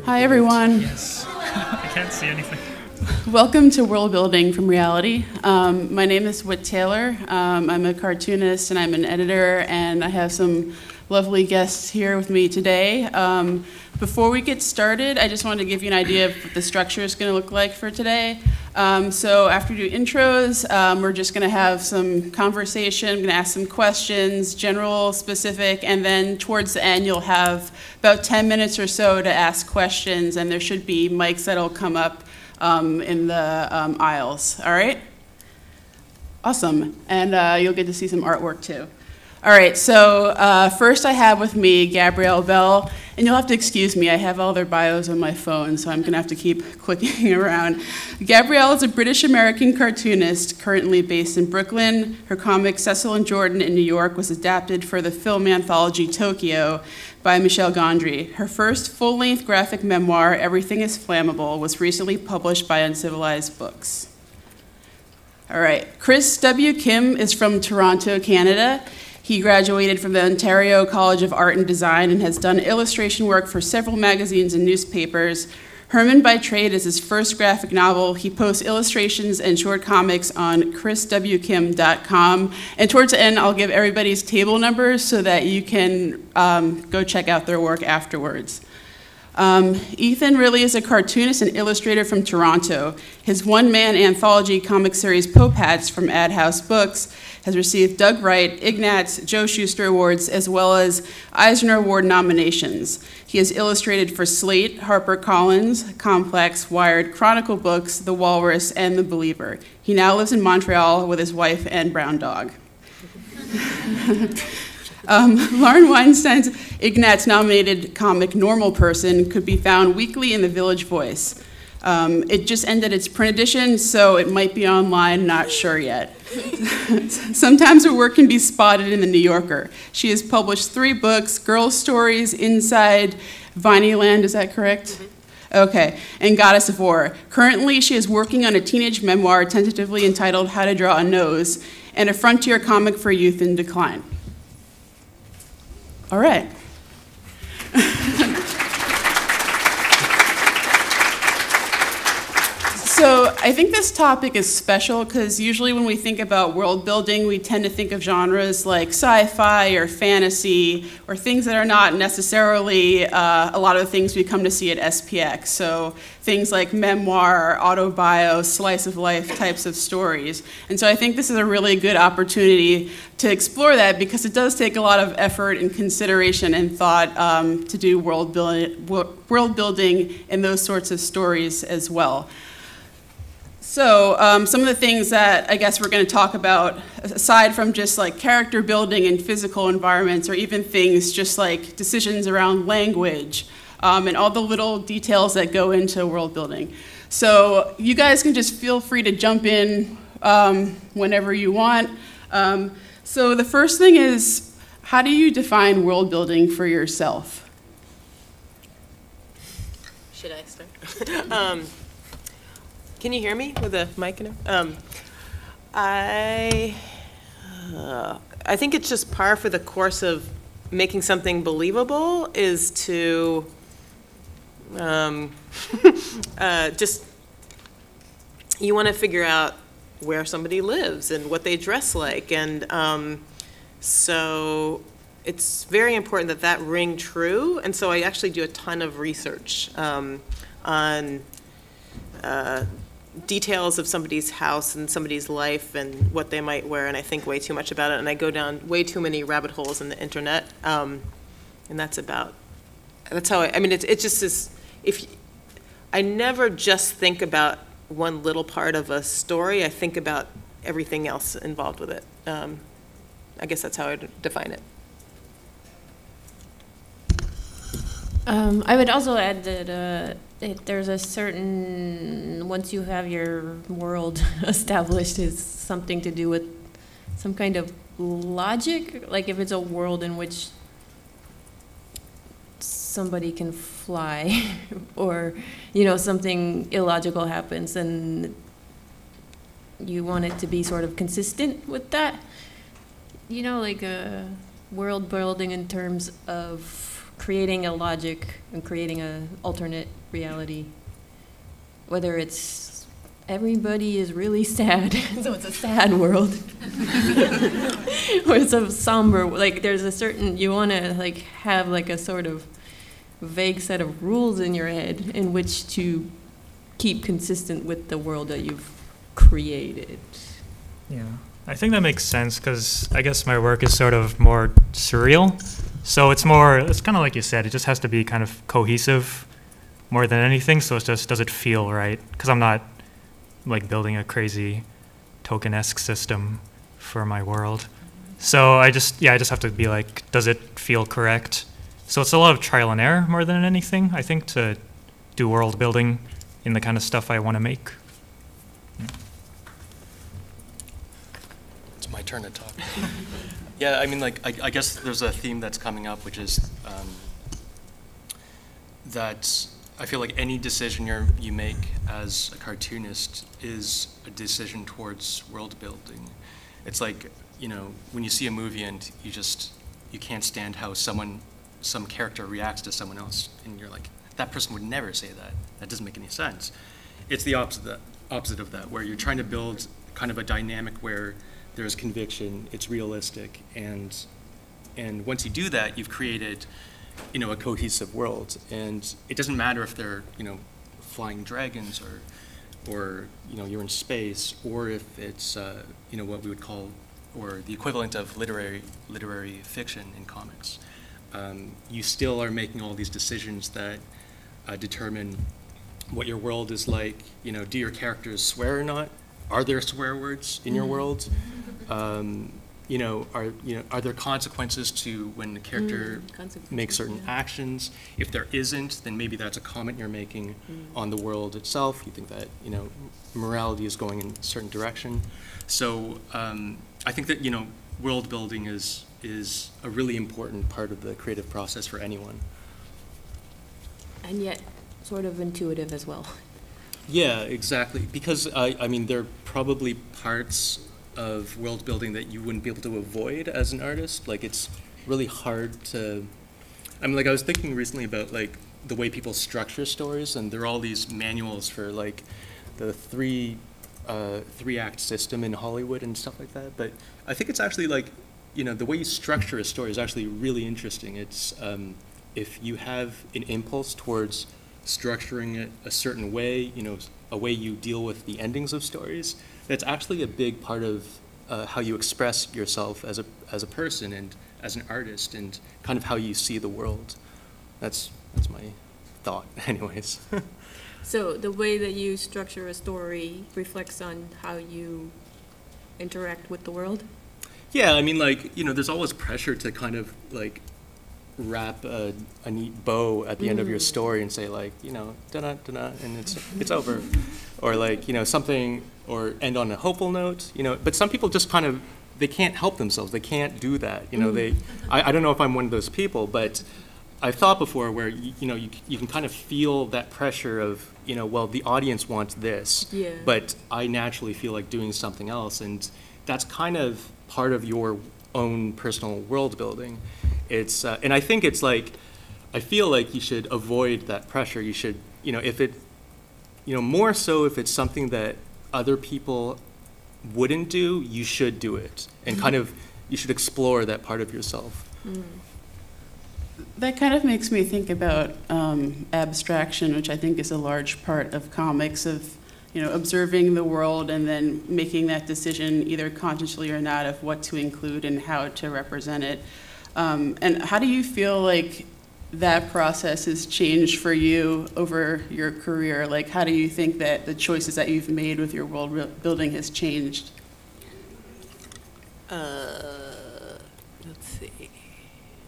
Hi, everyone. Yes. I can't see anything. Welcome to World Building from Reality. Um, my name is Whit Taylor. Um, I'm a cartoonist and I'm an editor, and I have some lovely guests here with me today. Um, before we get started, I just wanted to give you an idea of what the structure is going to look like for today. Um, so after we do intros, um, we're just going to have some conversation. I'm going to ask some questions, general, specific, and then towards the end, you'll have about 10 minutes or so to ask questions, and there should be mics that'll come up um, in the um, aisles. All right? Awesome. And uh, you'll get to see some artwork too. All right, so uh, first I have with me Gabrielle Bell, and you'll have to excuse me, I have all their bios on my phone, so I'm gonna have to keep clicking around. Gabrielle is a British American cartoonist currently based in Brooklyn. Her comic Cecil and Jordan in New York was adapted for the film anthology Tokyo by Michel Gondry. Her first full length graphic memoir, Everything is Flammable, was recently published by Uncivilized Books. All right, Chris W. Kim is from Toronto, Canada. He graduated from the Ontario College of Art and Design and has done illustration work for several magazines and newspapers. Herman by Trade is his first graphic novel. He posts illustrations and short comics on chriswkim.com. And towards the end, I'll give everybody's table numbers so that you can um, go check out their work afterwards. Um, Ethan Rilly is a cartoonist and illustrator from Toronto. His one man anthology comic series Pope Hats from AdHouse Books has received Doug Wright, Ignatz, Joe Shuster Awards, as well as Eisner Award nominations. He has illustrated for Slate, HarperCollins, Complex, Wired, Chronicle Books, The Walrus, and The Believer. He now lives in Montreal with his wife and brown dog. Um, Lauren Weinstein's Ignatz nominated comic Normal Person could be found weekly in the Village Voice. Um, it just ended its print edition, so it might be online, not sure yet. Sometimes her work can be spotted in the New Yorker. She has published three books Girl Stories, Inside, Vineyland, is that correct? Mm-hmm. Okay, and Goddess of War. Currently, she is working on a teenage memoir tentatively entitled How to Draw a Nose and a frontier comic for youth in decline. All right. So I think this topic is special because usually when we think about world building, we tend to think of genres like sci-fi or fantasy or things that are not necessarily uh, a lot of the things we come to see at SPX. So things like memoir, autobio, slice of life types of stories. And so I think this is a really good opportunity to explore that because it does take a lot of effort and consideration and thought um, to do world building, world building in those sorts of stories as well. So, um, some of the things that I guess we're going to talk about, aside from just like character building and physical environments, or even things just like decisions around language um, and all the little details that go into world building. So, you guys can just feel free to jump in um, whenever you want. Um, so, the first thing is how do you define world building for yourself? Should I start? Can you hear me with a mic? In um, I, uh, I think it's just par for the course of making something believable is to um, uh, just, you want to figure out where somebody lives and what they dress like. And um, so it's very important that that ring true. And so I actually do a ton of research um, on uh, details of somebody's house and somebody's life and what they might wear, and I think way too much about it, and I go down way too many rabbit holes in the internet, um, and that's about, that's how I, I mean, it's it just is, if, I never just think about one little part of a story, I think about everything else involved with it. Um, I guess that's how I define it. Um, I would also add that uh, it, there's a certain once you have your world established is something to do with some kind of logic. Like if it's a world in which somebody can fly or you know something illogical happens and you want it to be sort of consistent with that you know like a world building in terms of creating a logic and creating a alternate reality. Whether it's everybody is really sad, so it's a sad world, or it's a somber. Like there's a certain you want to like have like a sort of vague set of rules in your head in which to keep consistent with the world that you've created. Yeah, I think that makes sense because I guess my work is sort of more surreal. So it's more, it's kind of like you said, it just has to be kind of cohesive more than anything. So it's just, does it feel right? Because I'm not like building a crazy Tolkienesque system for my world. So I just, yeah, I just have to be like, does it feel correct? So it's a lot of trial and error more than anything, I think, to do world building in the kind of stuff I want to make. It's my turn to talk. yeah, I mean, like, I, I, guess there's a theme that's coming up, which is um, that I feel like any decision you you make as a cartoonist is a decision towards world building. It's like, you know, when you see a movie and you just, you can't stand how someone, some character reacts to someone else, and you're like, that person would never say that. That doesn't make any sense. It's the opposite opposite of that where you're trying to build kind of a dynamic where there's conviction, it's realistic, and and once you do that, you've created, you know, a cohesive world. And it doesn't matter if they're, you know, flying dragons or or you know you're in space, or if it's uh, you know what we would call or the equivalent of literary literary fiction in comics. Um, you still are making all these decisions that uh, determine what your world is like. You know, do your characters swear or not? Are there swear words in your world? Um, you know, are you know are there consequences to when the character Mm, makes certain yeah. actions? If there isn't, then maybe that's a comment you're making Mm. on the world itself. You think that you know morality is going in a certain direction. So um, I think that you know world building is is a really important part of the creative process for anyone. And yet, sort of intuitive as well. Yeah, exactly. Because I, I mean, there are probably parts of world building that you wouldn't be able to avoid as an artist. Like, it's really hard to. I mean, like, I was thinking recently about like the way people structure stories, and there are all these manuals for like the three uh, three act system in Hollywood and stuff like that. But I think it's actually like, you know, the way you structure a story is actually really interesting. It's um, if you have an impulse towards structuring it a certain way, you know, a way you deal with the endings of stories, that's actually a big part of uh, how you express yourself as a, as a person and as an artist and kind of how you see the world. That's, that's my thought, anyways. So the way that you structure a story reflects on how you interact with the world? Yeah, I mean, like, you know, there's always pressure to kind of like wrap a, a neat bow at the end of your mm-hmm. story and say like, you know, da-da, da-da, and it's, it's over. Or like, you know, something, or end on a hopeful note, you know, but some people just kind of, they can't help themselves. They can't do that, you know, they, mm-hmm. I, I don't know if I'm one of those people, but I've thought before where, you, you know, you, you can kind of feel that pressure of, you know, well, the audience wants this. Yeah. But I naturally feel like doing something else, and that's kind of part of your own personal world building. It's, uh, and I think it's like, I feel like you should avoid that pressure. You should, you know, if it, you know, more so if it's something that other people wouldn't do, you should do it, and kind of, you should explore that part of yourself. That kind of makes me think about um, abstraction, which I think is a large part of comics, of you know observing the world and then making that decision, either consciously or not, of what to include and how to represent it. Um, and how do you feel like that process has changed for you over your career? Like, how do you think that the choices that you've made with your world building has changed? Uh, let's see.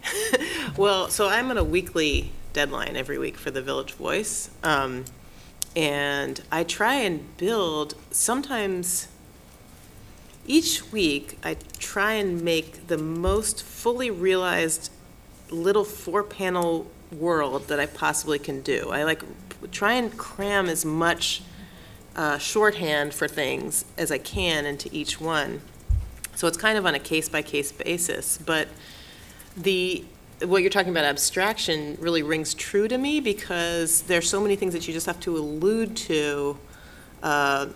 well, so I'm on a weekly deadline every week for the Village Voice. Um, and I try and build, sometimes each week, I try and make the most fully realized little four panel world that I possibly can do. I like try and cram as much uh, shorthand for things as I can into each one. So it's kind of on a case by case basis. But the what you're talking about abstraction really rings true to me because there's so many things that you just have to allude to uh,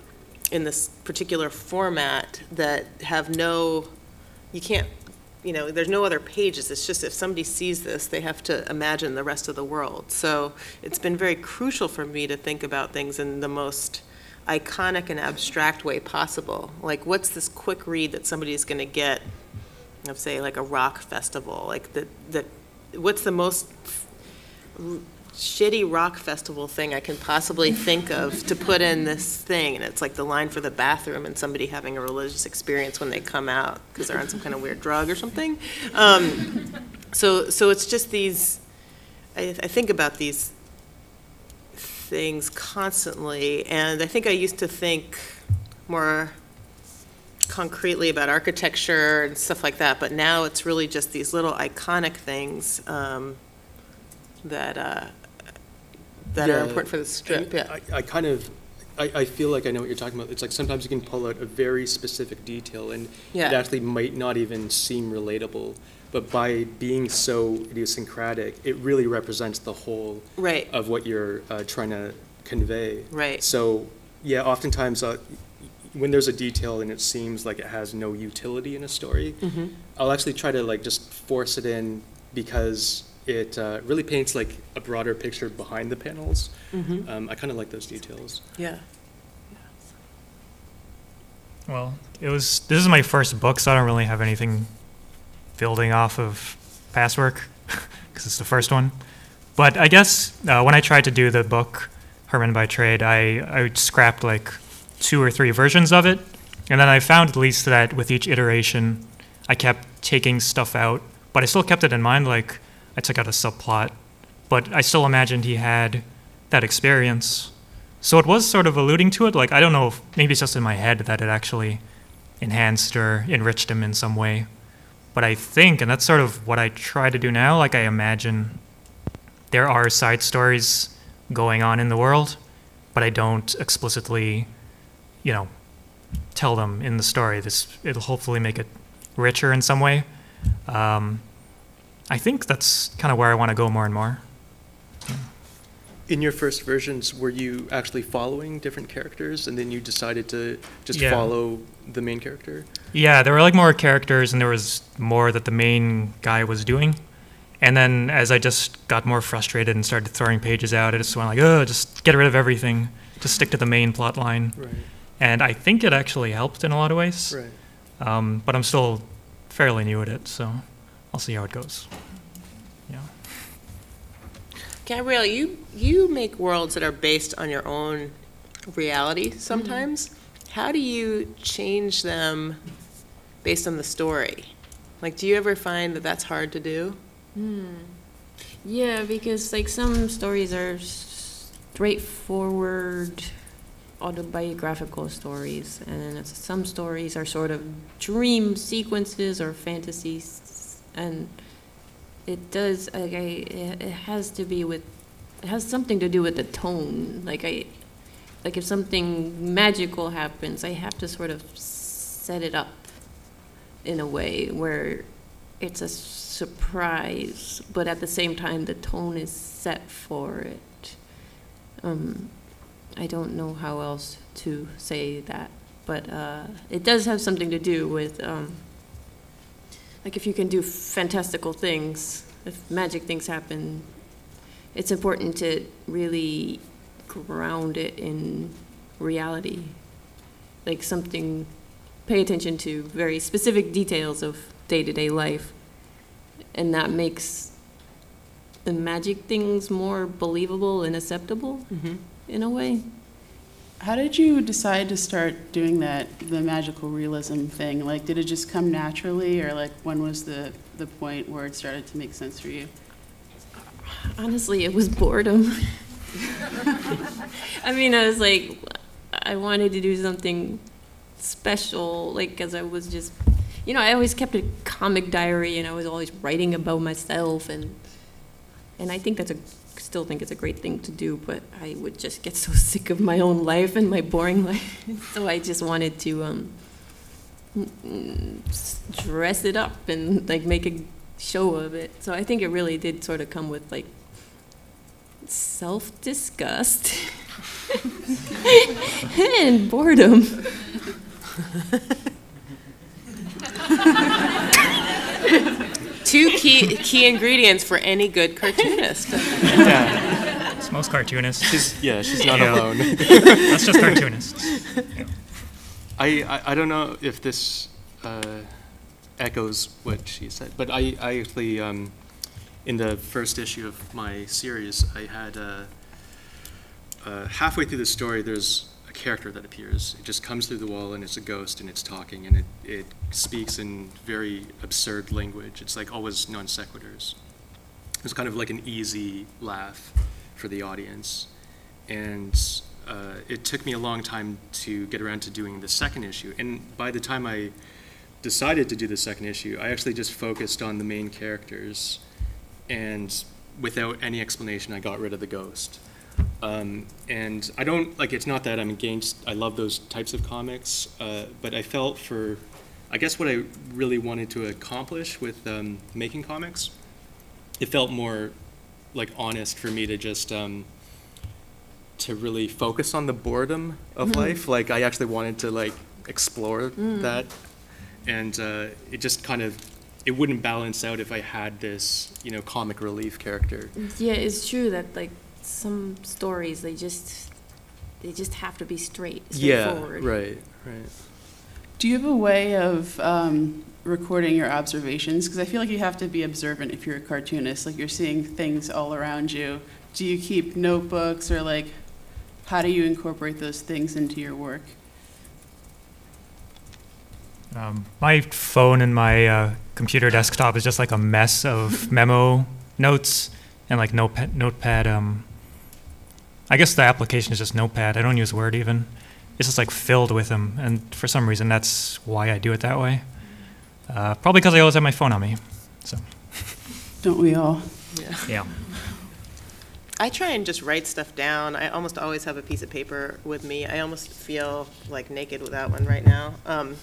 in this particular format that have no, you can't, you know, there's no other pages. It's just if somebody sees this, they have to imagine the rest of the world. So it's been very crucial for me to think about things in the most iconic and abstract way possible. Like, what's this quick read that somebody's going to get of say like a rock festival like the the what's the most shitty rock festival thing I can possibly think of to put in this thing and it's like the line for the bathroom and somebody having a religious experience when they come out because they're on some kind of weird drug or something. Um, so so it's just these I, I think about these things constantly and I think I used to think more concretely about architecture and stuff like that, but now it's really just these little iconic things um, that, uh, that are important for the strip, And yeah. I, I kind of, I, I feel like I know what you're talking about. It's like sometimes you can pull out a very specific detail and it actually might not even seem relatable. But by being so idiosyncratic, it really represents the whole right, of what you're uh, trying to convey. right, So, yeah, oftentimes, uh, when there's a detail and it seems like it has no utility in a story, mhm, I'll actually try to like just force it in because it uh, really paints like a broader picture behind the panels. mhm, Um, I kind of like those details. yeah. Well, it was, this is my first book, so I don't really have anything building off of past work, because it's the first one. But I guess uh, when I tried to do the book, Herman by Trade, I, I scrapped like two or three versions of it. And then I found at least that with each iteration, I kept taking stuff out, but I still kept it in mind. Like, I took out a subplot, but I still imagined he had that experience. So it was sort of alluding to it. Like, I don't know if maybe it's just in my head that it actually enhanced or enriched him in some way. But I think, and that's sort of what I try to do now, like, I imagine there are side stories going on in the world, but I don't explicitly, you know, tell them in the story. This it'll hopefully make it richer in some way. Um, I think that's kind of where I want to go more and more. In your first versions, were you actually following different characters and then you decided to just Yeah. follow the main character? Yeah, there were like more characters, and there was more that the main guy was doing. And then as I just got more frustrated and started throwing pages out, I just went like, oh, just get rid of everything. Just stick to the main plot line. Right, And I think it actually helped in a lot of ways. right. Um, but I'm still fairly new at it, so I'll see how it goes. Gabrielle, you, you make worlds that are based on your own reality mm-hmm. sometimes. How do you change them based on the story? Like, do you ever find that that's hard to do? Hmm. Yeah, because like some stories are straightforward autobiographical stories, and then some stories are sort of dream sequences or fantasies, and it does. Like, I, it has to be with. It has something to do with the tone. Like I, like if something magical happens, I have to sort of set it up in a way where it's a surprise, but at the same time, the tone is set for it. Um, I don't know how else to say that, but uh, it does have something to do with, um, like, if you can do fantastical things, if magic things happen, it's important to really ground it in reality. Like something, pay attention to very specific details of day to day life. And that makes the magic things more believable and acceptable Mm-hmm. in a way. How did you decide to start doing that, the magical realism thing? Like, did it just come naturally, or like, when was the, the point where it started to make sense for you? Honestly, it was boredom. I mean, I was like, I wanted to do something special, like, because I was just, you know, I always kept a comic diary and I was always writing about myself and, and I think that's a, still think it's a great thing to do, but I would just get so sick of my own life and my boring life. so I just wanted to, um, dress it up and like make a show of it. So I think it really did sort of come with like self-disgust and boredom. Two key, key ingredients for any good cartoonist. Yeah. It's most cartoonists. She's, yeah, she's not Yeah. alone. That's just cartoonists. I, I, I don't know if this uh, echoes what she said, but I, I actually, um, in the first issue of my series, I had uh, uh, halfway through the story, there's a character that appears. It just comes through the wall and it's a ghost and it's talking and it, it speaks in very absurd language. It's like always non sequiturs. It's kind of like an easy laugh for the audience. And uh, it took me a long time to get around to doing the second issue. And by the time I decided to do the second issue, I actually just focused on the main characters. And without any explanation, I got rid of the ghost. Um, and I don't, like, it's not that I'm against, I love those types of comics, uh, but I felt for, I guess what I really wanted to accomplish with um, making comics, it felt more like honest for me to just um, to really focus on the boredom of life. Like I actually wanted to like explore that, and uh, it just kind of it wouldn't balance out if I had this you know comic relief character. Yeah, it's true that like some stories they just they just have to be straight, straightforward. Yeah, straightforward. right, right. Do you have a way of um, recording your observations? Because I feel like you have to be observant if you're a cartoonist. Like you're seeing things all around you. Do you keep notebooks or like how do you incorporate those things into your work? Um, my phone and my uh, computer desktop is just like a mess of memo notes and like notepad. notepad um, I guess the application is just Notepad. I don't use Word even. It's just like filled with them, and for some reason that's why I do it that way. Uh, probably because I always have my phone on me. So Don't we all? yeah. yeah. I try and just write stuff down. I almost always have a piece of paper with me. I almost feel like naked without one right now. Um,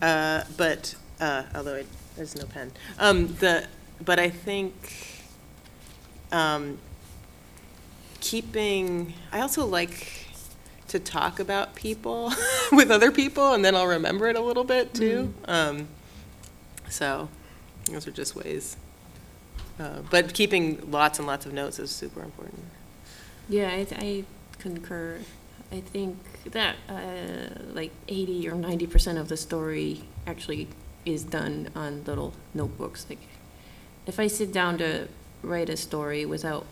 uh, but uh, although I, there's no pen, um, the but I think um, keeping. I also like to talk about people with other people, and then I'll remember it a little bit too. Um, so those are just ways. Uh, but keeping lots and lots of notes is super important. Yeah, I, I concur. I think that uh, like 80 or 90 percent of the story actually is done on little notebooks. Like, if I sit down to write a story without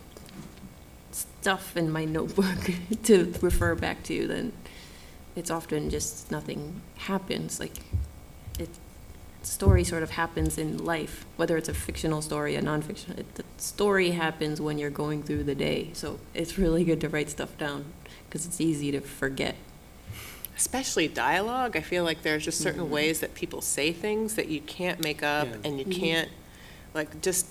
stuff in my notebook to refer back to, then it's often just nothing happens. Like, it story sort of happens in life, whether it's a fictional story, a nonfiction. It, the story happens when you're going through the day. So it's really good to write stuff down because it's easy to forget. Especially dialogue, I feel like there's just certain mm-hmm. ways that people say things that you can't make up Yeah. and you mm-hmm. can't, like, just,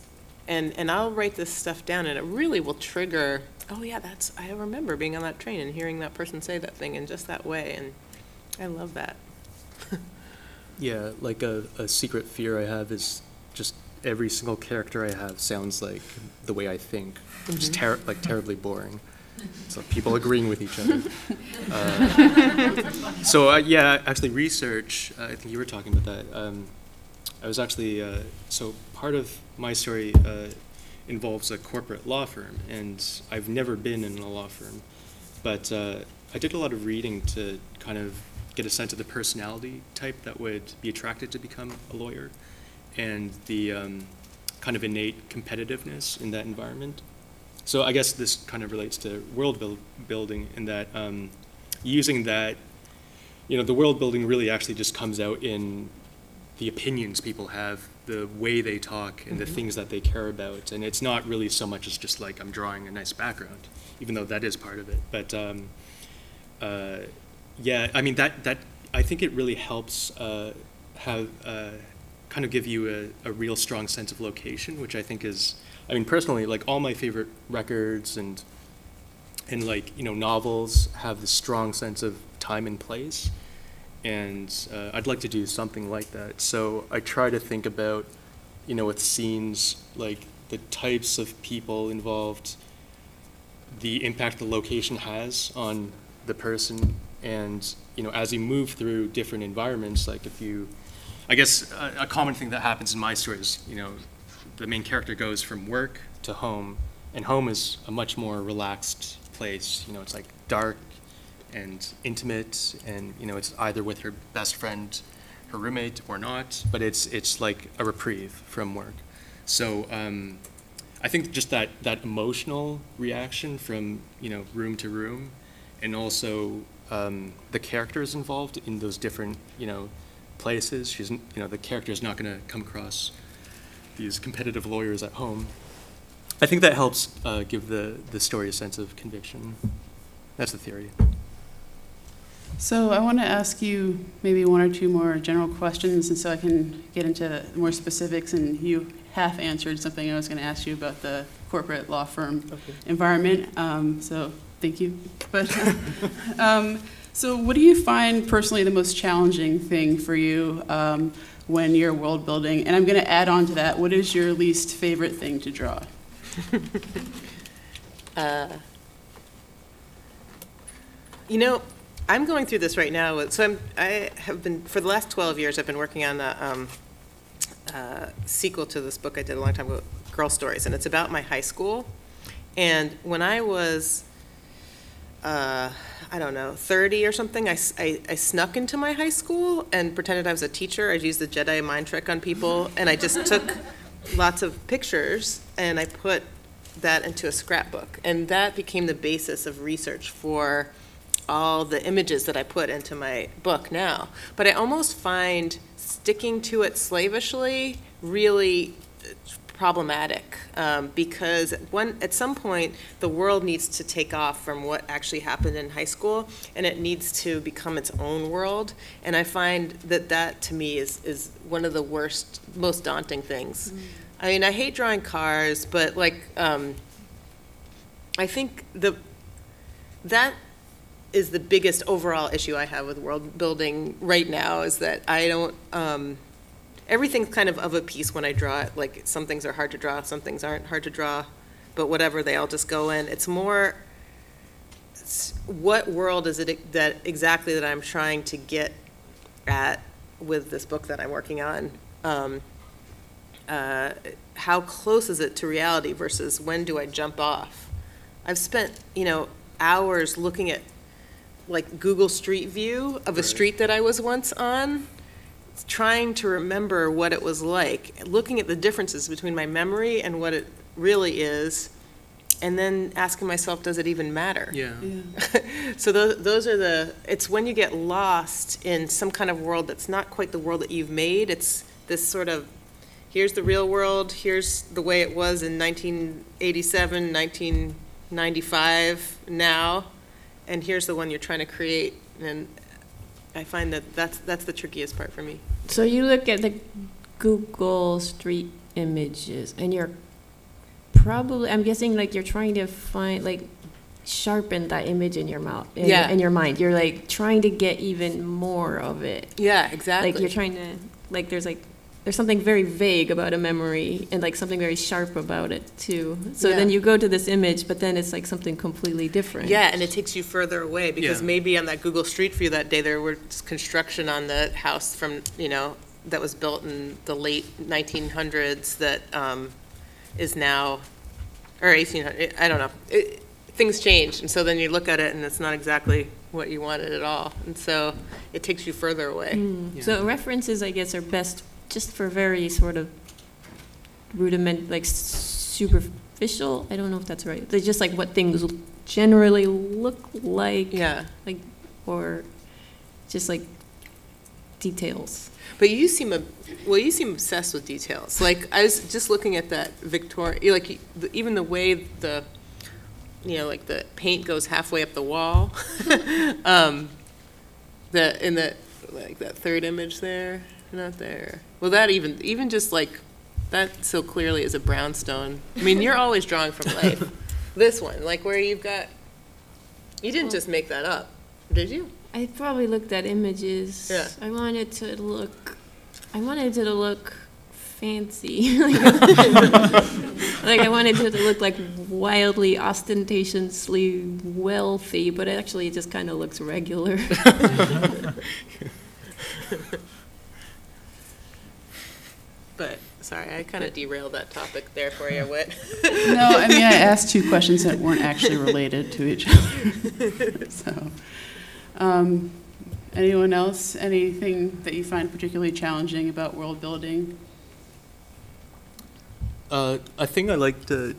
and, and I'll write this stuff down and it really will trigger, oh yeah, that's, I remember being on that train and hearing that person say that thing in just that way, and I love that. Yeah, like a, a secret fear I have is just every single character I have sounds like the way I think, just ter- like terribly boring. So people agreeing with each other. Uh, so uh, yeah, actually, research. Uh, I think you were talking about that. Um, I was actually uh, so part of my story uh, involves a corporate law firm, and I've never been in a law firm, but uh, I did a lot of reading to kind of get a sense of the personality type that would be attracted to become a lawyer, and the um, kind of innate competitiveness in that environment. So I guess this kind of relates to world build, building in that um, using that, you know, the world building really actually just comes out in the opinions people have, the way they talk, and the things that they care about. And it's not really so much as just like I'm drawing a nice background, even though that is part of it. But um, uh, yeah, I mean that that I think it really helps uh, have uh, kind of give you a, a real strong sense of location, which I think is, I mean personally, like all my favorite records and and like you know novels have this strong sense of time and place, and uh, I'd like to do something like that. So I try to think about you know, with scenes, like the types of people involved, the impact the location has on the person, and, you know, as you move through different environments, like if you, I guess a, a common thing that happens in my story is, you know, the main character goes from work to home, and home is a much more relaxed place. You know, it's like dark and intimate, and you know, it's either with her best friend, her roommate, or not. But it's it's like a reprieve from work. So um, I think just that that emotional reaction from you know room to room, and also um, the characters involved in those different you know places. She's you know the character is not going to come across these competitive lawyers at home. I think that helps uh, give the, the story a sense of conviction. That's the theory. So I want to ask you maybe one or two more general questions, and so I can get into more specifics. And you half answered something I was going to ask you about the corporate law firm environment. Um, so thank you. But um, so, what do you find personally the most challenging thing for you um, when you're world building? And I'm going to add on to that. What is your least favorite thing to draw? Uh, You know, I'm going through this right now. So I'm, I have been, for the last 12 years, I've been working on a um, uh, sequel to this book I did a long time ago, Girl Stories, and it's about my high school. And when I was, uh, I don't know, 30 or something, I I snuck into my high school and pretended I was a teacher. I used the Jedi mind trick on people, and I just took lots of pictures and I put that into a scrapbook. And that became the basis of research for all the images that I put into my book now. But I almost find sticking to it slavishly really problematic um, because one at some point the world needs to take off from what actually happened in high school and it needs to become its own world and i find that that to me is is one of the worst most daunting things i mean i hate drawing cars but like um, i think the that is the biggest overall issue I have with world building right now is that I don't, um, everything's kind of of a piece when I draw it. Like some things are hard to draw, some things aren't hard to draw, but whatever, they all just go in. It's more, it's what world is it that exactly that I'm trying to get at with this book that I'm working on? Um, uh, how close is it to reality versus when do I jump off? I've spent, you know, hours looking at like Google Street View of a Right. street that I was once on, trying to remember what it was like, looking at the differences between my memory and what it really is, and then asking myself, does it even matter? Yeah. so those, those are the it's when you get lost in some kind of world that's not quite the world that you've made it's this sort of here's the real world here's the way it was in 1987 1995 now and here's the one you're trying to create and i find that that's that's the trickiest part for me So you look at the Google Street images, and you're probably, I'm guessing, like you're trying to find, like, sharpen that image in your mouth, in, Yeah. in your mind. You're like trying to get even more of it. yeah exactly Like you're trying to, like, there's like, there's something very vague about a memory, and like something very sharp about it too. So then you go to this image, but then it's like something completely different. Yeah, and it takes you further away because Yeah. maybe on that Google Street View that day, there was construction on the house from, you know, that was built in the late 1900s that um, is now, or 1800, I don't know. It- Things change, and so then you look at it and it's not exactly what you wanted at all. And so it takes you further away. Mm. So references, I guess, are best just for very sort of rudiment, like superficial. I don't know if that's right. They're just like what things generally look like, Yeah, Like, or just like details. but you seem, ob- well, you seem obsessed with details. Like, I was just looking at that Victoria, like, even the way the, you know, like the paint goes halfway up the wall. um, the in the like that third image there, not there. Well, that even even just like that so clearly is a brownstone. I mean, you're always drawing from life. this one, like where you've got, you didn't just make that up, did you? I probably looked at images. Yeah. I wanted to look. I wanted it to look fancy. Like I wanted it to look like wildly ostentatiously wealthy, but actually it just kind of looks regular. But, sorry, I kind of derailed that topic there for you, Whit. No, I mean, I asked two questions that weren't actually related to each other. So, um, anyone else, anything that you find particularly challenging about world building? Uh, I think I like to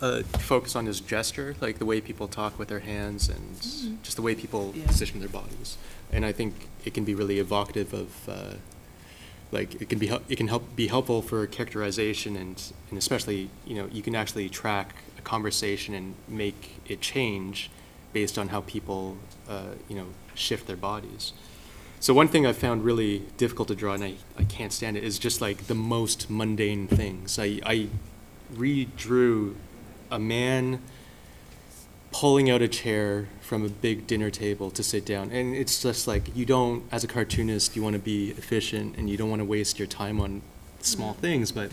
uh, focus on his gesture, like the way people talk with their hands and just the way people Yeah. position their bodies. And I think it can be really evocative of, uh, like, it can be it can help be helpful for characterization and and especially you know you can actually track a conversation and make it change based on how people uh, you know shift their bodies. So one thing I found really difficult to draw, and I, I can't stand it, is just like the most mundane things. I, I redrew a man pulling out a chair from a big dinner table to sit down. And it's just like, you don't, as a cartoonist, you want to be efficient and you don't want to waste your time on small things. But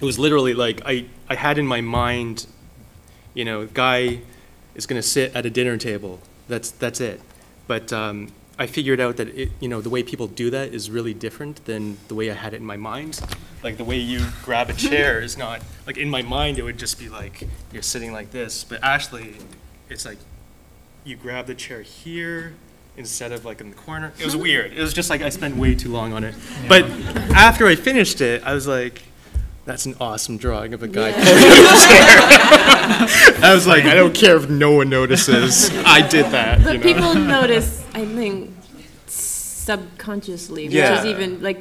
it was literally like, I, I had in my mind, you know, guy is going to sit at a dinner table. That's, that's it. But um, I figured out that it, you know, the way people do that is really different than the way I had it in my mind. Like the way you grab a chair is not like in my mind. It would just be like you're sitting like this, but actually, it's like you grab the chair here instead of like in the corner. It was weird. It was just like I spent way too long on it. But after I finished it, I was like. That's an awesome drawing of a guy pulling a chair. I was like, I don't care if no one notices. I did that. But you know? people notice, I think, subconsciously, which Yeah. is even like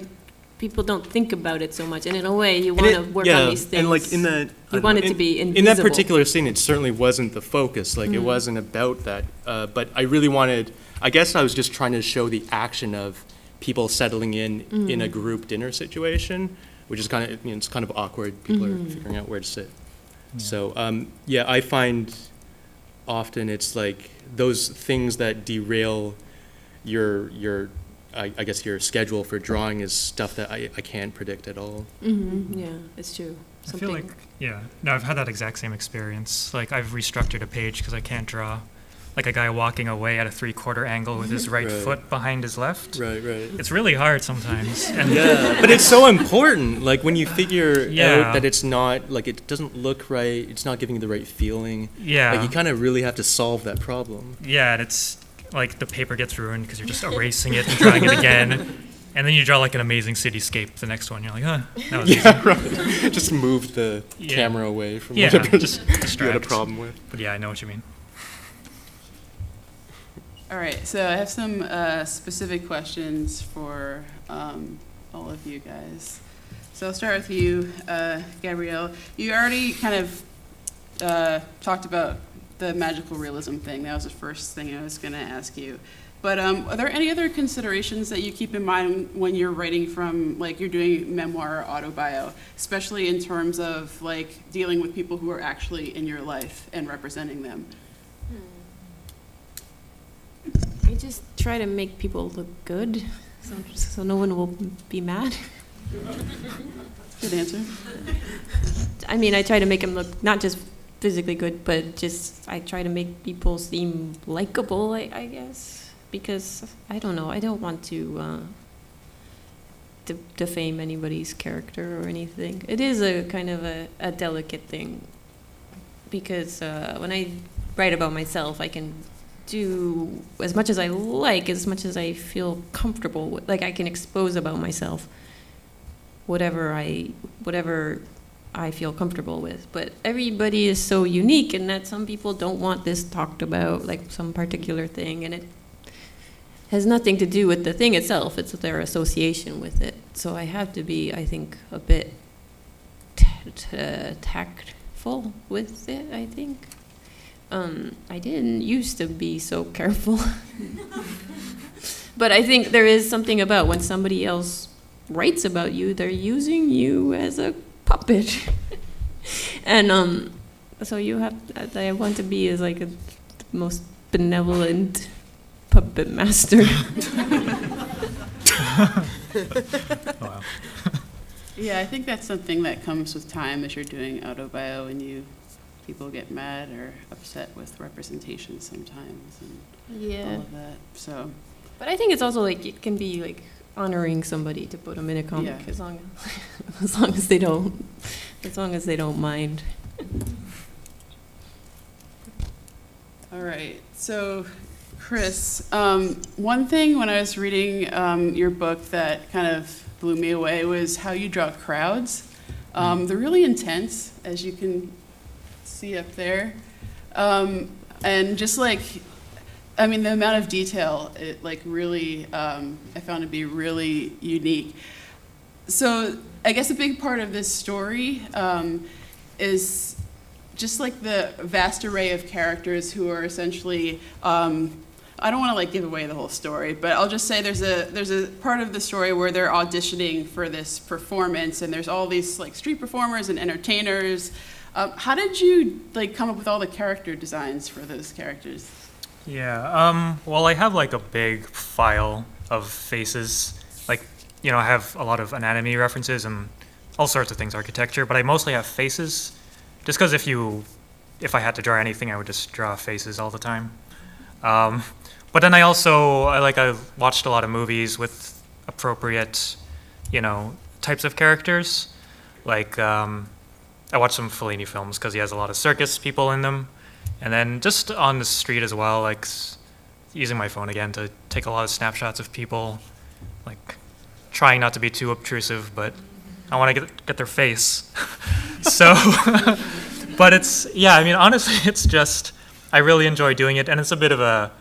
people don't think about it so much. And in a way, you want to work yeah, on these things. And like in that, you want it to in- be In that particular scene, it certainly wasn't the focus. Like it Mhm. wasn't about that. Uh, but I really wanted. I guess I was just trying to show the action of people settling in in a Mm. group dinner situation, which is kind of you know, it's kind of awkward. People Mhm. are figuring out where to sit. So um, yeah, I find often it's like those things that derail your your I, I guess your schedule for drawing is stuff that I, I can't predict at all. hmm yeah, it's true. Something. I feel like, yeah, no, I've had that exact same experience. Like, I've restructured a page because I can't draw. Like a guy walking away at a three quarter angle with his right Right. foot behind his left. Right, right. It's really hard sometimes. And Yeah, but it's so important. Like when you figure Yeah. out that it's not like it doesn't look right, it's not giving you the right feeling. yeah. Like you kind of really have to solve that problem. Yeah, and it's like the paper gets ruined because you're just erasing it and drawing it again. And then you draw like an amazing cityscape the next one. You're like, huh, that was easy. Yeah, right. Just move the Yeah. camera away from Yeah, whatever just you had a problem with. But yeah, I know what you mean. All right, so I have some uh, specific questions for um, all of you guys. So I'll start with you, uh, Gabrielle. You already kind of uh, talked about the magical realism thing. That was the first thing I was going to ask you. But um, are there any other considerations that you keep in mind when you're writing from, like, you're doing memoir or autobio, especially in terms of, like, dealing with people who are actually in your life and representing them? I just try to make people look good, so, so no one will be mad. Good answer. I mean, I try to make them look not just physically good, but just I try to make people seem likable. I, I guess because I don't know. I don't want to uh, de- defame anybody's character or anything. It is a kind of a, a delicate thing because uh, when I write about myself, I can do as much as I like, as much as I feel comfortable with. Like I can expose about myself whatever I whatever I feel comfortable with. But everybody is so unique in that some people don't want this talked about, like some particular thing, and it has nothing to do with the thing itself. It's their association with it. So I have to be, I think, a bit tactful with it. I think. Um, I didn't used to be so careful. but I think there is something about when somebody else writes about you, they're using you as a puppet. and um, so you have, I want to be as like a the most benevolent puppet master. Wow. Yeah, I think that's something that comes with time as you're doing autobio and you, people get mad or upset with representation sometimes and all Yeah, of that, so. but I think it's also like, it can be like honoring somebody to put them in a comic Yeah. as long, as long as they don't, as long as they don't mind. All right, so Chris, um, one thing when I was reading um, your book that kind of blew me away was how you draw crowds. Um, they're really intense, as you can see up there. Um, and just like, I mean, the amount of detail, it like really, um, I found to be really unique. So I guess a big part of this story um, is just like the vast array of characters who are essentially um, I don't want to like give away the whole story, but I'll just say there's a there's a part of the story where they're auditioning for this performance, and there's all these like street performers and entertainers. Um, how did you like come up with all the character designs for those characters? Yeah. Um, well, I have like a big file of faces. Like, you know, I have a lot of anatomy references and all sorts of things, architecture, but I mostly have faces. Just because if you, if I had to draw anything, I would just draw faces all the time. Um, but then I also, I like, I watched a lot of movies with appropriate, you know, types of characters. Like, um, I watched some Fellini films because he has a lot of circus people in them. And then just on the street as well, like using my phone again to take a lot of snapshots of people, like trying not to be too obtrusive, but I want to get get their face. so, but it's yeah. I mean, honestly, it's just I really enjoy doing it, and it's a bit of a.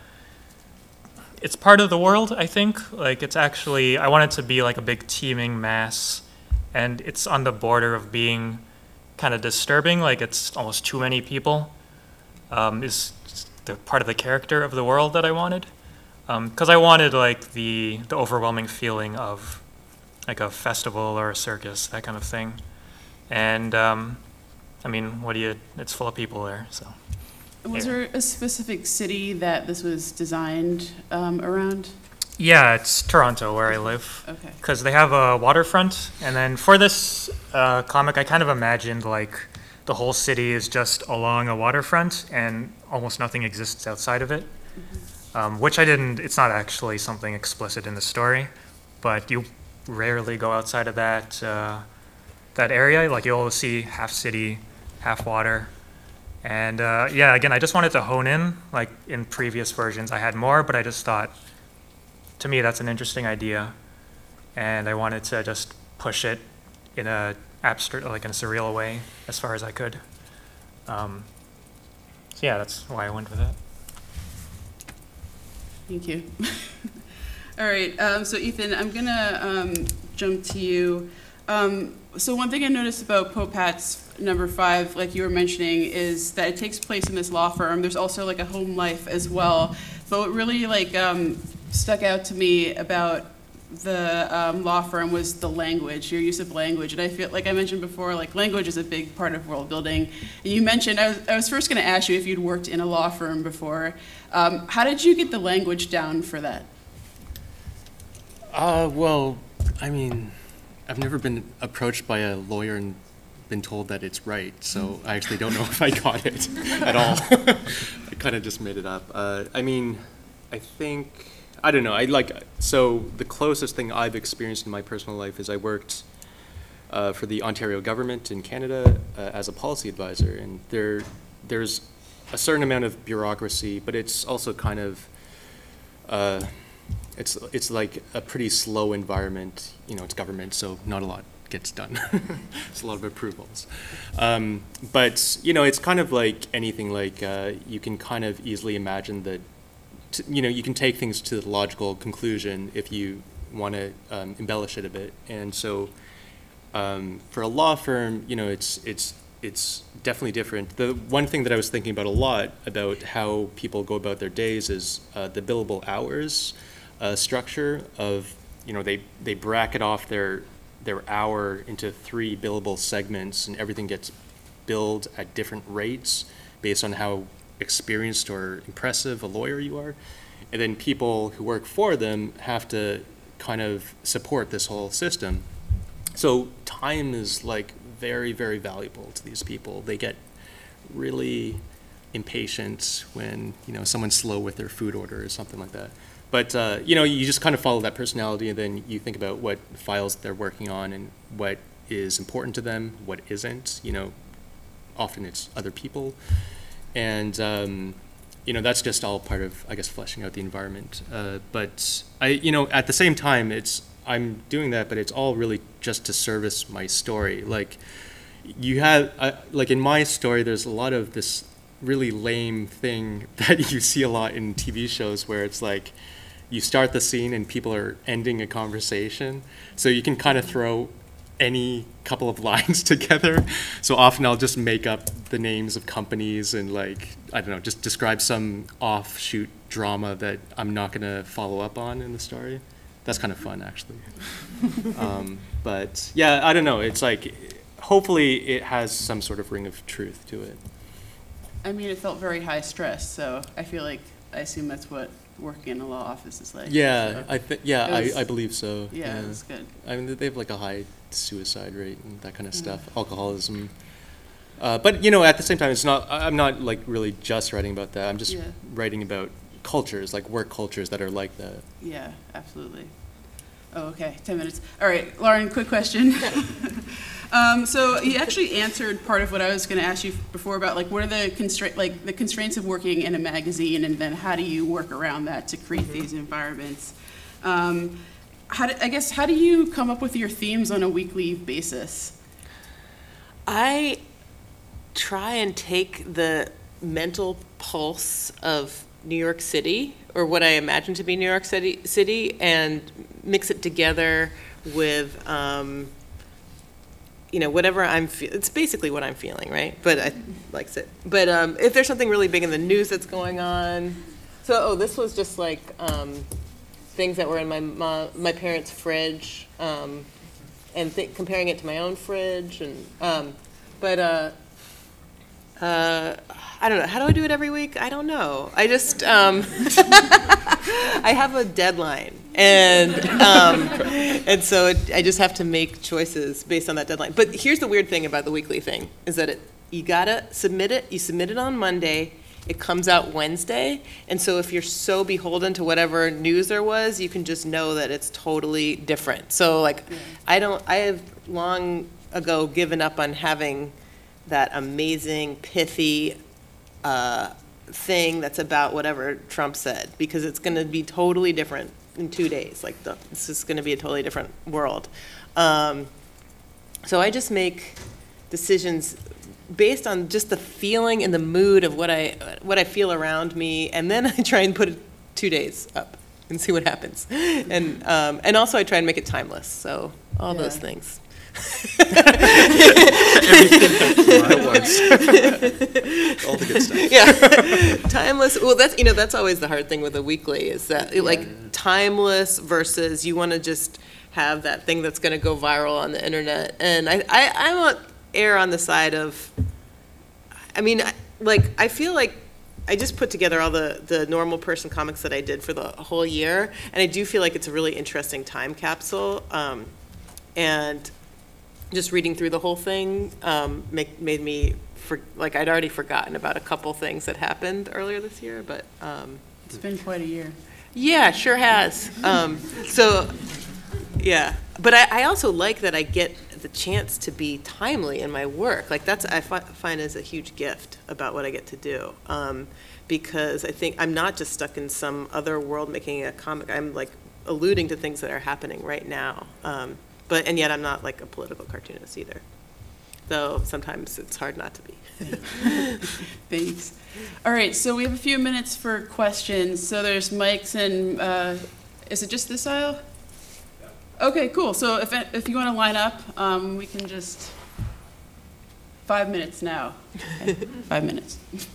It's part of the world, I think. Like it's actually I want it to be like a big teeming mass, and it's on the border of being kind of disturbing. Like it's almost too many people um, is the part of the character of the world that I wanted. Because I wanted like the the overwhelming feeling of like a festival or a circus, that kind of thing. And um, I mean, what do you? It's full of people there, so. Was Yeah. there a specific city that this was designed um, around? Yeah, it's Toronto where I live. Okay. because they have a waterfront. And then for this uh, comic, I kind of imagined like the whole city is just along a waterfront and almost nothing exists outside of it. Um, which I didn't, it's not actually something explicit in the story, but you rarely go outside of that, uh, that area. Like you'll see half city, half water. And uh, yeah, again, I just wanted to hone in. Like in previous versions, I had more, but I just thought, to me, that's an interesting idea and I wanted to just push it in a abstract, like in a surreal way, as far as I could. Um, so yeah, that's why I went with it. Thank you. All right, um, so Ethan, I'm gonna um, jump to you. Um, so one thing I noticed about Pope Hats number five, like you were mentioning, is that it takes place in this law firm. There's also like a home life as well. But what really like um, stuck out to me about the um, law firm was the language, your use of language. And I feel like I mentioned before, like language is a big part of world building. And you mentioned, I was, I was first going to ask you if you'd worked in a law firm before. Um, how did you get the language down for that? Uh, well, I mean, I've never been approached by a lawyer and been told that it's right, so I actually don't know if I got it at all. I kind of just made it up. Uh, I mean, I think I don't know. I like so the closest thing I've experienced in my personal life is I worked uh, for the Ontario government in Canada uh, as a policy advisor, and there there's a certain amount of bureaucracy, but it's also kind of uh, it's it's like a pretty slow environment. You know, it's government, so not a lot gets done. it's a lot of approvals. Um, but you know, it's kind of like anything. Like uh, you can kind of easily imagine that. T- you know, you can take things to the logical conclusion if you want to um, embellish it a bit. And so, um, for a law firm, you know, it's it's it's definitely different. The one thing that I was thinking about a lot about how people go about their days is uh, the billable hours uh, structure of you know they they bracket off their their hour into three billable segments and everything gets billed at different rates based on how experienced or impressive a lawyer you are and then people who work for them have to kind of support this whole system so time is like very, very valuable to these people. They get really impatient when, you know, someone's slow with their food order or something like that. But, uh, you know, you just kind of follow that personality and then you think about what files they're working on and what is important to them, what isn't. You know, often it's other people. And, um, you know, that's just all part of, I guess, fleshing out the environment. Uh, but I, you know, at the same time, it's, I'm doing that, but it's all really just to service my story. Like, you have, uh, like in my story, there's a lot of this really lame thing that you see a lot in TV shows where it's like, you start the scene and people are ending a conversation. So you can kind of throw any couple of lines together. So often I'll just make up the names of companies and like, I don't know, just describe some offshoot drama that I'm not going to follow up on in the story. That's kind of fun, actually. um, but yeah, I don't know. It's like, hopefully it has some sort of ring of truth to it. I mean, it felt very high stress, so I feel like, I assume that's what working in a law office is like. Yeah, so- I think, yeah, was- I, I believe so. Yeah, it was good. I mean, they have like a high suicide rate and that kind of Mhm. stuff, alcoholism. Uh, but you know, at the same time, it's not. I- I'm not like really just writing about that. I'm just Yeah. writing about cultures, like work cultures that are like that. Yeah, absolutely. Oh, okay, 10 minutes. All right, Lauren, quick question. Um, so you actually answered part of what I was going to ask you before about like what are the constraint, like the constraints of working in a magazine, and then how do you work around that to create these environments? Um, how do, I guess how do you come up with your themes on a weekly basis? I try and take the mental pulse of New York City, or what I imagine to be New York City, City and mix it together with, um, you know, whatever I'm, fe- it's basically what I'm feeling, right? But I, like I said, but um, if there's something really big in the news that's going on, so, oh, this was just like um, things that were in my my parents' fridge. Um, and th- comparing it to my own fridge and um, but uh, uh, I don't know how do I do it every week I don't know I just um, I have a deadline and um, and so it, I just have to make choices based on that deadline but here's the weird thing about the weekly thing is that it you gotta submit it you submit it on Monday it comes out Wednesday, and so if you're so beholden to whatever news there was, you can just know that it's totally different. So like, I don't, I have long ago given up on having that amazing, pithy uh, thing that's about whatever Trump said, because it's going to be totally different in two days. Like, the, it's just going to be a totally different world. Um, so I just make decisions based on just the feeling and the mood of what I what I feel around me, and then I try and put it two days up and see what happens. And um, and also I try and make it timeless. So all those Yeah. things. All the good stuff. yeah, timeless. Well, that's you know that's always the hard thing with a weekly is that like timeless versus you want to just have that thing that's going to go viral on the internet. And I I I want err on the side of. I mean, I- like I feel like I just put together all the the normal person comics that I did for the whole year, and I do feel like it's a really interesting time capsule. Um, and just reading through the whole thing um, make, made me for, like I'd already forgotten about a couple things that happened earlier this year, but um, It's been quite a year. yeah, sure has. Um, so, yeah, but I, I also like that I get the chance to be timely in my work. Like that's I fi- find is a huge gift about what I get to do. Um, because I think I'm not just stuck in some other world making a comic. I'm like alluding to things that are happening right now. Um, but and yet I'm not like a political cartoonist either. Though sometimes it's hard not to be. Thanks. All right, so we have a few minutes for questions. So there's mics and, uh, is it just this aisle? Okay, cool. So if, if you want to line up, um, we can just, five minutes now. Okay, Five minutes.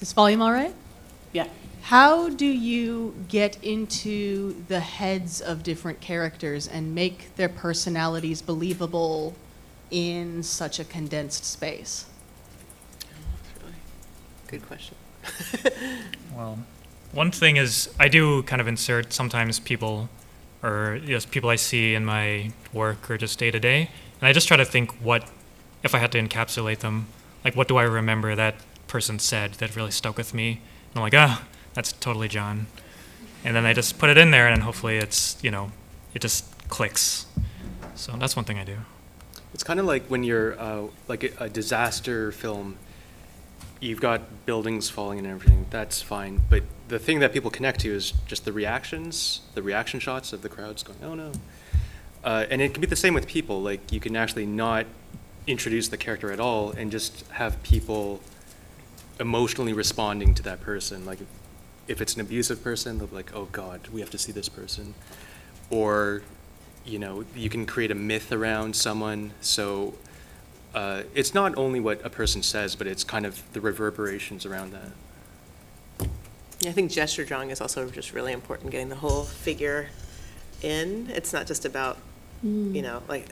this volume all right? Yeah. How do you get into the heads of different characters and make their personalities believable in such a condensed space? Good question. Well, one thing is I do kind of insert sometimes people or just people I see in my work or just day to day, and I just try to think what if I had to encapsulate them, like what do I remember that person said that really stuck with me? And I'm like, ah, that's totally John. And then I just put it in there, and hopefully it's you know, it just clicks. So that's one thing I do. It's kind of like when you're uh, like a, a disaster film. You've got buildings falling and everything. That's fine, but the thing that people connect to is just the reactions, the reaction shots of the crowds going, "Oh no!" Uh, and it can be the same with people. Like you can actually not introduce the character at all and just have people emotionally responding to that person. Like if it's an abusive person, they'll be like, "Oh God, we have to see this person," or you know, you can create a myth around someone. So uh, it's not only what a person says, but it's kind of the reverberations around that. Yeah, I think gesture drawing is also just really important, getting the whole figure in. It's not just about, you know, like,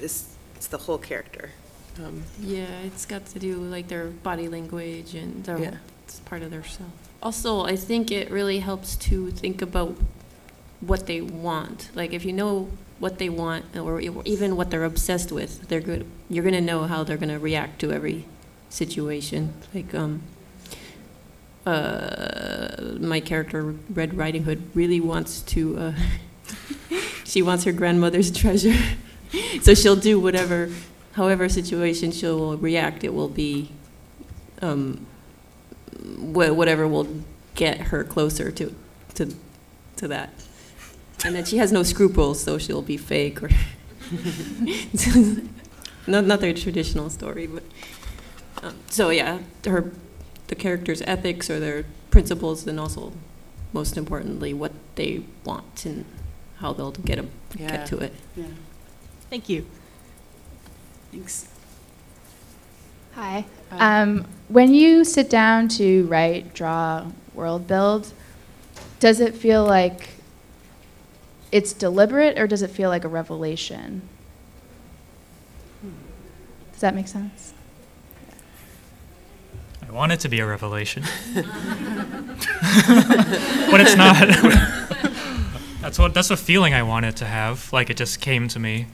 it's, it's the whole character. Um, Yeah, it's got to do with like their body language and their, Yeah. it's part of their self. Also, I think it really helps to think about what they want. Like if you know what they want or even what they're obsessed with, they're good. You're gonna know how they're gonna react to every situation. Like um, uh, my character Red Riding Hood really wants to. Uh, she wants her grandmother's treasure, so she'll do whatever, however situation she'll react. It will be, um, wha- whatever will get her closer to, to, to that. And then she has no scruples, so she'll be fake or. not not their traditional story, but um, so yeah, her the character's ethics or their principles, and also most importantly what they want and how they'll get 'em- Yeah. get to it. Yeah, Thank you. Thanks. Hi. Hi. Um, when you sit down to write, draw, world build, does it feel like it's deliberate or does it feel like a revelation? Does that make sense? I want it to be a revelation. but it's not. that's what that's a feeling I want it to have. Like it just came to me,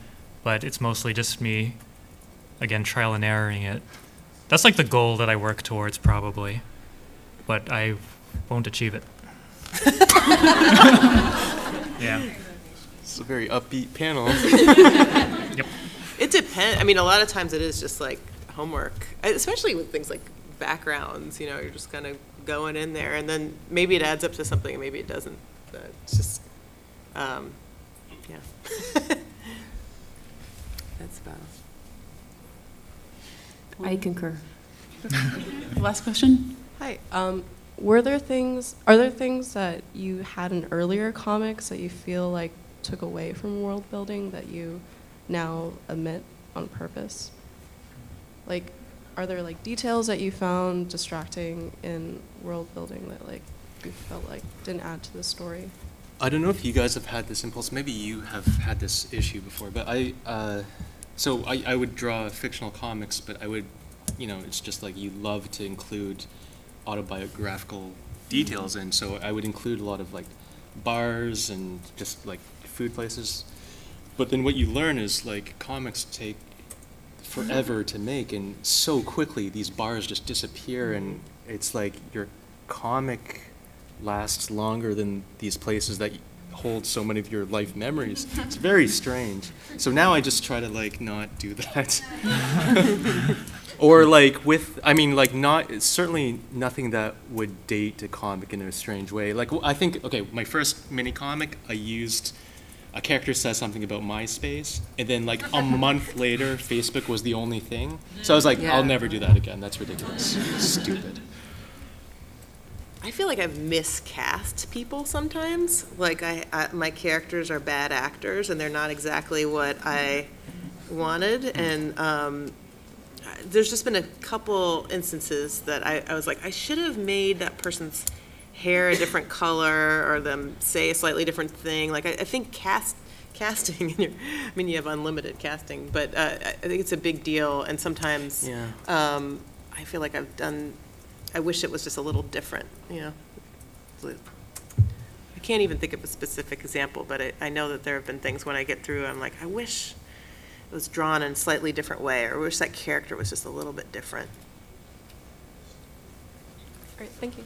but it's mostly just me again trial and erroring it. That's like the goal that I work towards probably. But I won't achieve it. yeah. It's a very upbeat panel. yep. It depends. I mean, a lot of times it is just like homework, especially with things like backgrounds. You know, you're just kind of going in there, and then maybe it adds up to something, and maybe it doesn't. But it's just, um, yeah. That's about. I concur. Last question? Hi. Um, were there things? Are there things that you had in earlier comics that you feel like took away from world building that you now omit on purpose? Like, are there like details that you found distracting in world building that like you felt like didn't add to the story? I don't know if you guys have had this impulse. Maybe you have had this issue before, but I, uh, so I, I would draw fictional comics, but I would, you know, it's just like you love to include autobiographical details, and so I would include a lot of like bars and just like food places. But then what you learn is like comics take forever to make, and so quickly these bars just disappear, and it's like your comic lasts longer than these places that hold so many of your life memories. It's very strange. So now I just try to like not do that. or like with I mean like not certainly nothing that would date a comic in a strange way. Like I think okay, my first mini comic I used a character says something about MySpace, and then like a month later, Facebook was the only thing. So I was like, Yeah. I'll never do that again. That's ridiculous. Stupid. I feel like I've miscast people sometimes. Like I, I, my characters are bad actors, and they're not exactly what I wanted. And um, there's just been a couple instances that I, I was like, I should have made that person's hair a different color, or them say a slightly different thing. Like I, I think cast casting. In your, I mean, you have unlimited casting, but uh, I I think it's a big deal. And sometimes Yeah. um, I feel like I've done I wish it was just a little different, you know? I can't even think of a specific example, but I, I know that there have been things when I get through, I'm like, I wish it was drawn in a slightly different way, or I wish that character was just a little bit different. All right, thank you.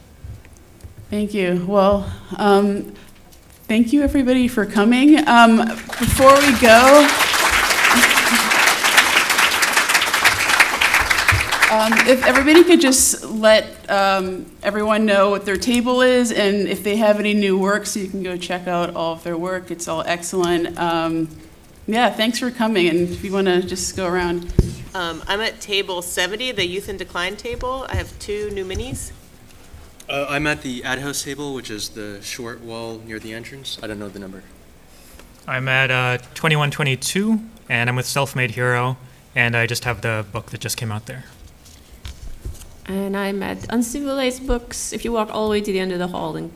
Thank you. Well, um, thank you, everybody, for coming. Um, Before we go, um, if everybody could just let um, everyone know what their table is, and if they have any new work, so you can go check out all of their work. It's all excellent. Um, Yeah, thanks for coming, and if you want to just go around. Um, I'm at table 70, the Youth in Decline table. I have two new minis. Uh, I'm at the AdHouse table, which is the short wall near the entrance. I don't know the number. I'm at uh, 2122, and I'm with SelfMadeHero, and I just have the book that just came out there. And I'm at Uncivilized Books. If you walk all the way to the end of the hall and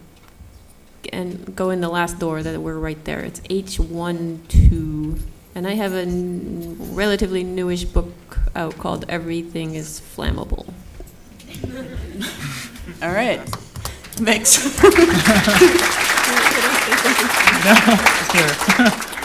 and go in the last door, that we're right there. It's H12. And I have a n- relatively newish book out called Everything is Flammable. All right. Thanks. Sure.